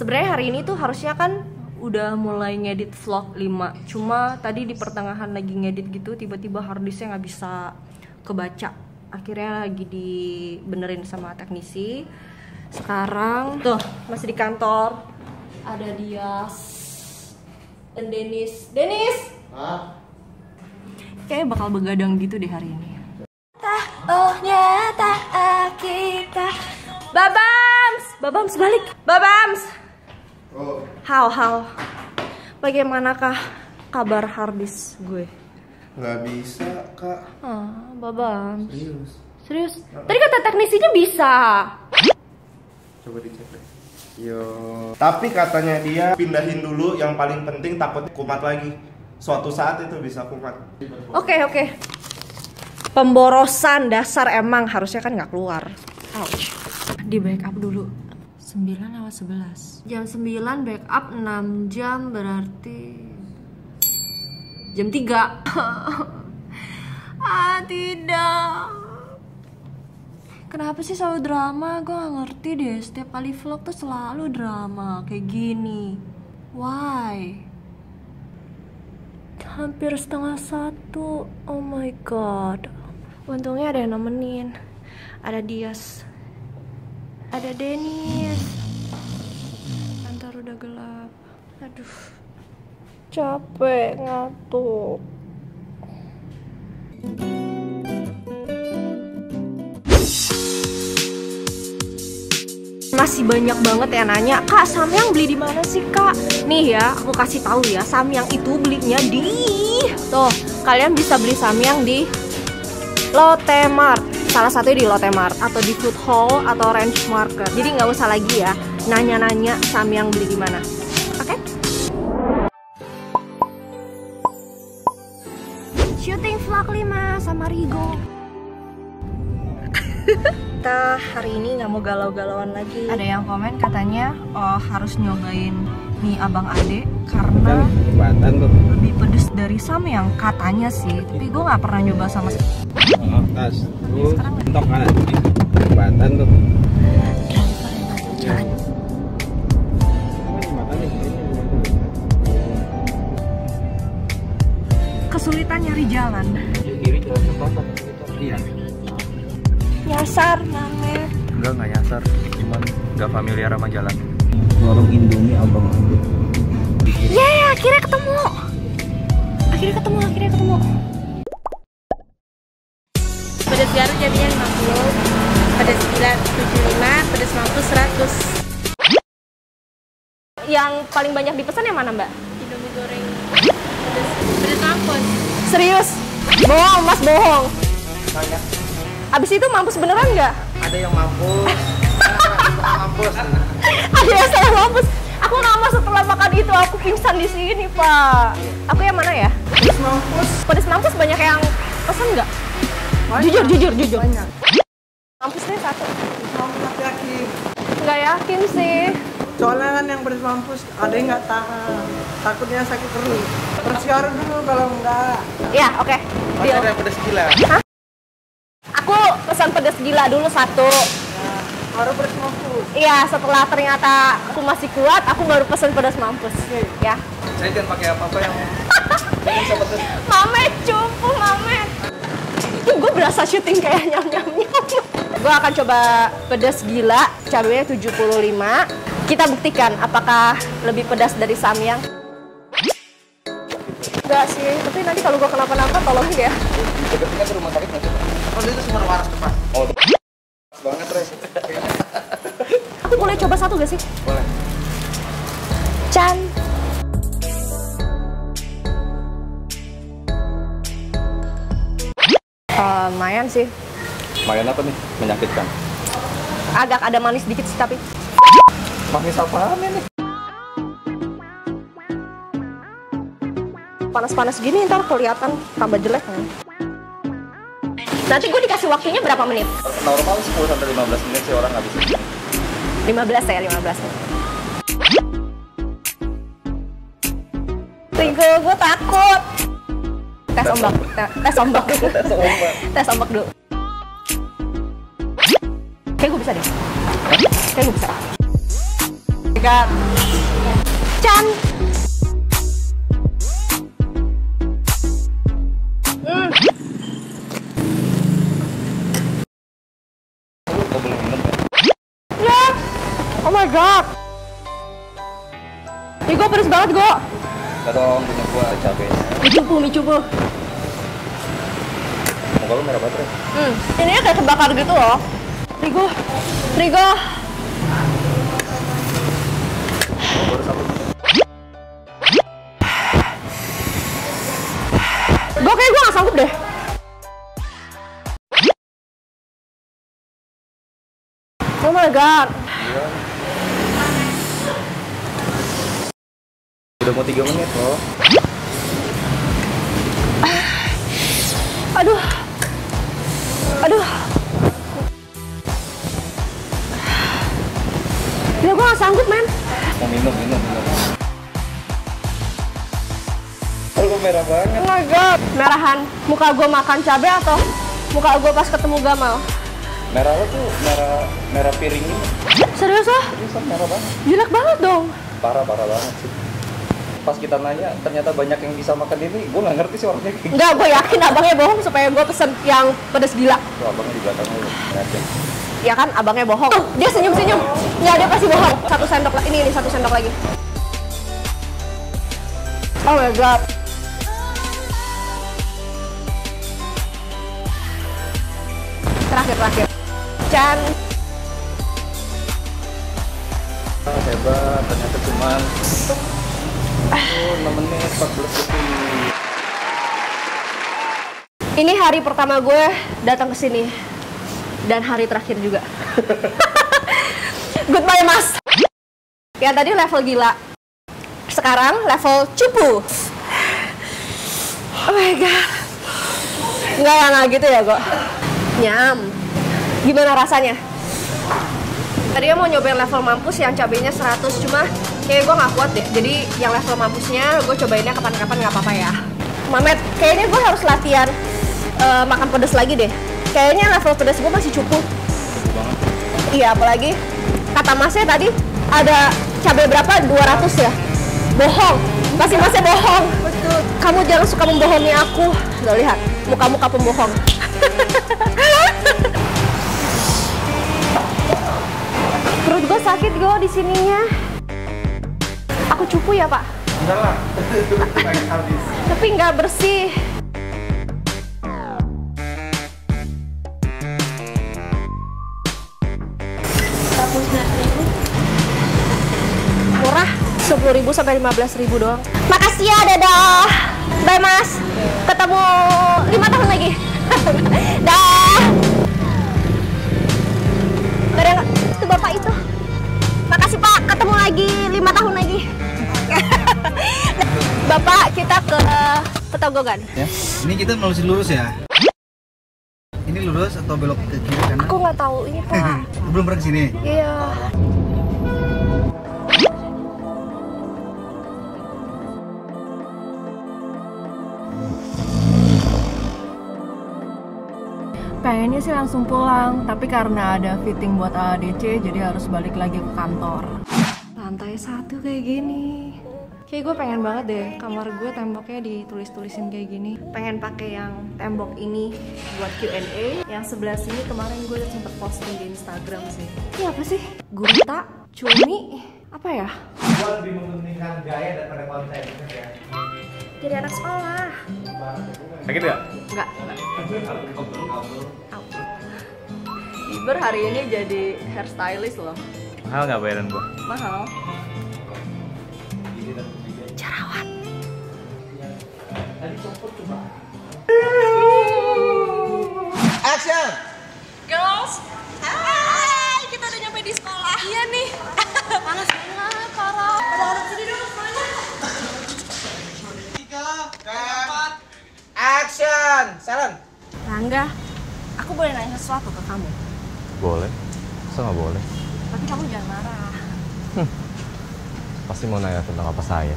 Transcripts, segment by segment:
Sebenarnya hari ini tuh harusnya kan udah mulai ngedit vlog 5 Cuma tadi di pertengahan lagi ngedit gitu tiba-tiba harddisknya nggak bisa kebaca. Akhirnya lagi dibenerin sama teknisi. Sekarang tuh masih di kantor. Ada Dias dan Denis Denis! Kayaknya bakal begadang gitu deh hari ini. Oh nyata kita Babams! Babams balik! Babams Oh, How how Bagaimanakah kabar harddisk gue? nggak bisa kak. Ah, Babams Serius. Serius? Tadi kata teknisinya bisa Coba dicek deh. Yo. Tapi katanya dia pindahin dulu yang paling penting takut kumat lagi. Suatu saat itu bisa kumat. Oke oke Pemborosan dasar emang harusnya kan nggak keluar Ouch Di backup dulu 9 lewat 11 Jam 9 backup 6 jam berarti Jam 3 Ah tidak. Kenapa sih selalu drama? Gue gak ngerti deh. Setiap kali vlog tuh selalu drama. Kayak gini. Why? Hampir setengah satu. Oh my god. Untungnya ada yang nemenin. Ada Dias Ada Denis Antar udah gelap. Aduh. Capek ngantuk. Masih banyak banget ya nanya kak samyang beli di mana sih kak? Nih ya aku kasih tahu ya samyang itu belinya di tuh kalian bisa beli samyang di Lotte Mart salah satunya di Lotte Mart atau di Food Hall atau Range Market. Jadi nggak usah lagi ya nanya-nanya samyang beli di mana. Oke? Syuting vlog 5 sama Rigo. Kita hari ini nggak mau galau-galauan lagi. Ada yang komen katanya oh, harus nyobain mie abang ade karena jembatan tuh lebih pedes dari samyang katanya sih. Tapi gue nggak pernah nyoba sama sekali. oh, tas tuh mentok kanan jembatan tuh Kesulitan nyari jalan. iya Nyasar namanya. Enggak, nggak nyasar. Cuman nggak familiar sama jalan. Warung Indomie abang Yeay, akhirnya ketemu. Akhirnya ketemu, akhirnya ketemu. pedas garut jadinya 50 pedas gila 75 pedas mampus 100 Yang paling banyak dipesan yang mana mbak? indomie goreng pedas pedas mampus Serius? Bohong, mas bohong. Abis itu mampus beneran nggak? Ada yang mampus. mampus. Ada yang salah mampus. Aku nama setelah makan itu aku pingsan di sini pak. Aku yang mana ya? Pedes mampus. Pedes mampus banyak yang pesen nggak? Jujur jujur jujur. Banyak. Mampusnya satu. mampus yakin Nggak yakin sih. soalnya kan yang pedes mampus ada yang nggak tahan takutnya sakit perut terus sekarang dulu kalau enggak Ya oke. Deal. Ada yang pedas gila. Aku pesan pedes gila dulu satu. Baru pedes mampus Iya setelah ternyata aku masih kuat, aku baru pesan pedas mampus. Ya. Saya jangan pakai apa-apa yang Mamet cupu mamet. Gue berasa syuting kayak nyam nyam nyam. Gue akan coba pedas gila, cabenya 75. Kita buktikan apakah lebih pedas dari samyang. Enggak sih, tapi nanti kalau gue kenapa-napa tolongin ya. Deketnya ke rumah sakit sih? Kalau itu sumber waras depan. Oh, banget, Res. Boleh coba satu gak sih? Boleh. Chan. Eh, lumayan sih. Lumayan apa nih? Menyakitkan. Agak ada manis dikit sih tapi. Manis apaan ini? panas-panas gini ntar kelihatan tambah jelek nanti gue dikasih waktunya berapa menit? Normal 10 sampai 15 menit sih orang habis. 15 ya 15 Tinggu, gue takut. Tes ombak, Te- tes ombak. Tes ombak. Tes ombak dulu. Kayak gue bisa deh. Kayak gue bisa. God. Chan. Oh my god. Ih, gue pedes banget, gue. Nggak dong, punya gua cabenya. Micupu, micupu. Muka lu merah banget. Hmm. Ini kayak kebakar gitu loh. Rigo. Rigo. Baru satu. Gue kayak gue gak sanggup deh. Oh my god. Udah mau 3 menit loh. Aduh. Aduh. Ya gue gak sanggup men. Mau minum, minum, minum. Oh, lu merah banget. Oh my god. Merahan. Muka gue makan cabai atau muka gue pas ketemu Gamal? Merah lu tuh merah merah piring ini. Serius ah? Bisa merah banget. Jelek banget dong. Parah, parah banget sih. Pas kita nanya, ternyata banyak yang bisa makan ini. Gue nggak ngerti sih orangnya kayak. Enggak, gue yakin abangnya bohong supaya gue pesen yang pedes gila. Tuh, abangnya di belakang lu. Ngeliatin. Ya kan, abangnya bohong. Tuh, dia senyum-senyum. Ya, dia pasti bohong. Satu sendok lagi. Ini, ini satu sendok lagi. Oh my god. Terakhir, terakhir. Chan. Hebat, ternyata cuman 6 menit 14 detik. Ini hari pertama gue datang ke sini. Dan hari terakhir juga. Goodbye, Mas. Ya, tadi level gila. Sekarang level cupu. Oh my god. Enggak, enggak gitu ya, kok. Nyam. Gimana rasanya? Tadinya mau nyobain level mampus yang cabenya 100, cuma kayak gue nggak kuat deh. Jadi yang level mampusnya gue cobainnya kapan-kapan nggak apa-apa ya. Mamet, kayaknya gue harus latihan eh, makan pedas lagi deh. Kayaknya level pedas gue masih cukup. Iya, apalagi kata masnya tadi ada cabai berapa? 200 ya? Bohong. Pasti masnya bohong. Betul. Kamu jangan suka membohongi aku. Tuh lihat, muka-muka pembohong. Perut gue sakit gue di sininya. Aku cupu ya pak? Enggak lah. Habis. Tapi nggak bersih. Murah, 10.000 sampai 15.000 doang. Makasih ya, dadah. Bye, Mas. Ketemu lima tahun lagi. Dah. Gak ada itu Bapak itu. Ketemu lagi lima tahun lagi. Bapak, kita ke Petogogan. Ya. Ini kita melurus lurus ya. Ini lurus atau belok ke kiri kanan? Aku nggak tahu ini, Pak. Belum pernah ke sini. Iya. Pengennya sih langsung pulang, tapi karena ada fitting buat ADC, jadi harus balik lagi ke kantor. Lantai satu kayak gini. Kayak gue pengen banget deh kamar gue temboknya ditulis-tulisin kayak gini. Pengen pakai yang tembok ini buat Q&A. Yang sebelah sini kemarin gue udah sempet posting di Instagram sih. Ini apa sih? Gurita, cumi, apa ya? Gue lebih mementingkan gaya daripada konten ya. Jadi anak sekolah. Sakit nggak? Enggak. Iber hari ini jadi hairstylist loh. Mahal nggak bayaran gua? Mahal. Jerawat. Action! Girls, hai, kita udah nyampe di sekolah. Iya nih. Panas banget, parah. Ada orang sini dong semuanya. Action! Saran. Rangga, aku boleh nanya sesuatu ke kamu. Boleh. Masa nggak boleh? Tapi kamu jangan marah. Pasti mau nanya tentang apa saya.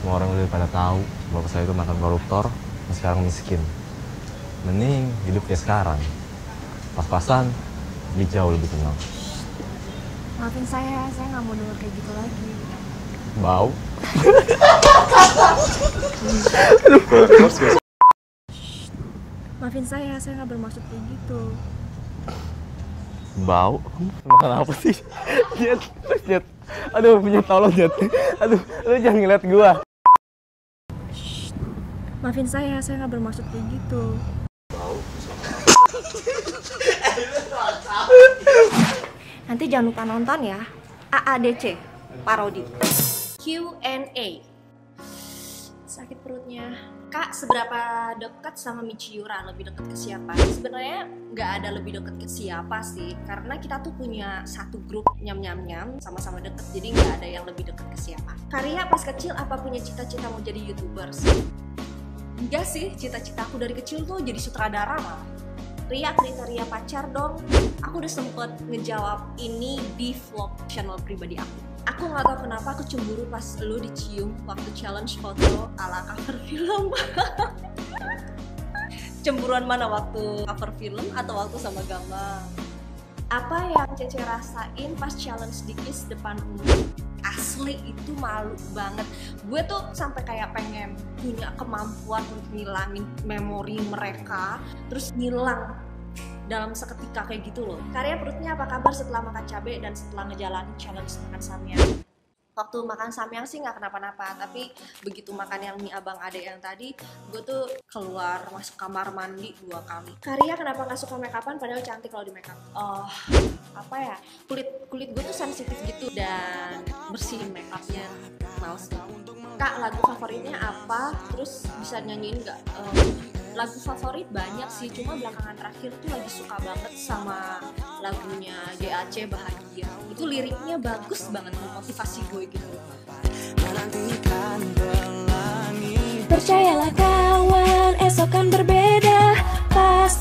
Semua orang udah pada tahu bapak saya itu mantan koruptor dan sekarang miskin. Mending hidup kayak sekarang. Pas-pasan, dia jauh lebih tenang. Maafin saya, saya nggak mau denger kayak gitu lagi. Bau. Maafin saya, saya nggak bermaksud kayak gitu. Bau. Makan apa sih? Jet, Jet. Aduh, punya tolong Jet. Aduh, lu jangan ngeliat gua. Maafin saya, saya nggak bermaksud kayak gitu. Nanti jangan lupa nonton ya. AADC parodi. Q&A. Sakit perutnya. Kak, seberapa dekat sama Michiura? Lebih dekat ke siapa? Sebenarnya nggak ada lebih dekat ke siapa sih, karena kita tuh punya satu grup nyam nyam nyam sama-sama deket, jadi nggak ada yang lebih dekat ke siapa. Karya pas kecil apa punya cita-cita mau jadi youtubers? Enggak sih, cita-citaku dari kecil tuh jadi sutradara malah. Ria kriteria pacar dong. Aku udah sempet ngejawab ini di vlog channel pribadi aku. Aku nggak tahu kenapa aku cemburu pas lu dicium waktu challenge foto ala cover film. Cemburuan mana waktu cover film atau waktu sama Gama? Apa yang Cece rasain pas challenge di Kiss depan umum? Asli itu malu banget. Gue tuh sampai kayak pengen punya kemampuan untuk ngilangin memori mereka, terus ngilang dalam seketika kayak gitu loh. Karya perutnya apa kabar setelah makan cabai dan setelah ngejalanin challenge makan samyang? Waktu makan samyang sih nggak kenapa-napa, tapi begitu makan yang mie abang ade yang tadi, gue tuh keluar masuk kamar mandi dua kali. Karya kenapa nggak suka make upan padahal cantik kalau di make up? Oh, apa ya? Kulit kulit gue tuh sensitif gitu dan bersihin make upnya males. Kak lagu favoritnya apa? Terus bisa nyanyiin nggak? Eh, lagu favorit banyak sih cuma belakangan terakhir tuh lagi suka banget sama lagunya GAC bahagia. Itu liriknya bagus banget motivasi gue gitu. Percayalah kawan, esok kan berbeda. Pastikan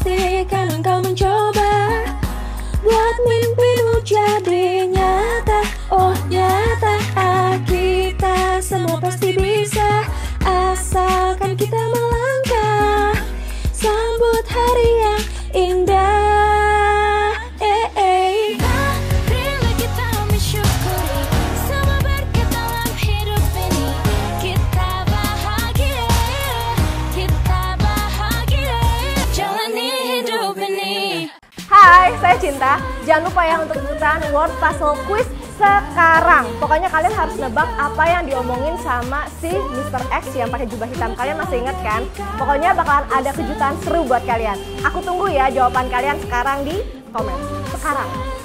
Cinta. Jangan lupa ya untuk ikutan Word Puzzle Quiz sekarang. Pokoknya kalian harus nebak apa yang diomongin sama si Mr. X yang pakai jubah hitam. Kalian masih inget kan? Pokoknya bakalan ada kejutan seru buat kalian. Aku tunggu ya jawaban kalian sekarang di komen. Sekarang.